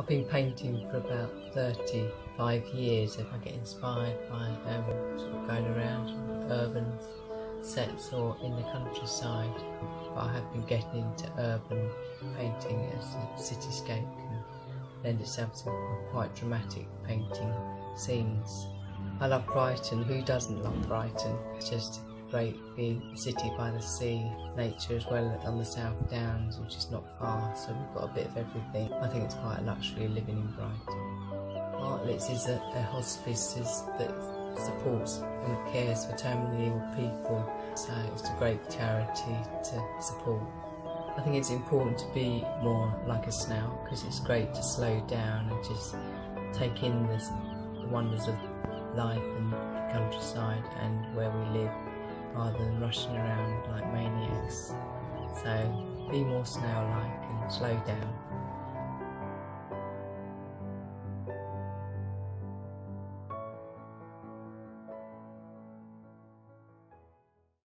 I've been painting for about 35 years. If I get inspired by um, sort of going around urban sets or in the countryside. But I have been getting into urban painting as a cityscape can lend itself to quite dramatic painting scenes. I love Brighton. Who doesn't love Brighton? Just great being a city by the sea, nature as well on the South Downs, which is not far, so we've got a bit of everything. I think it's quite a luxury living in Brighton. Martlets is a, a hospice that supports and cares for terminally ill people, so it's a great charity to support. I think it's important to be more like a snail because it's great to slow down and just take in the, the wonders of life and the countryside and than rushing around like maniacs. So be more snail like and slow down.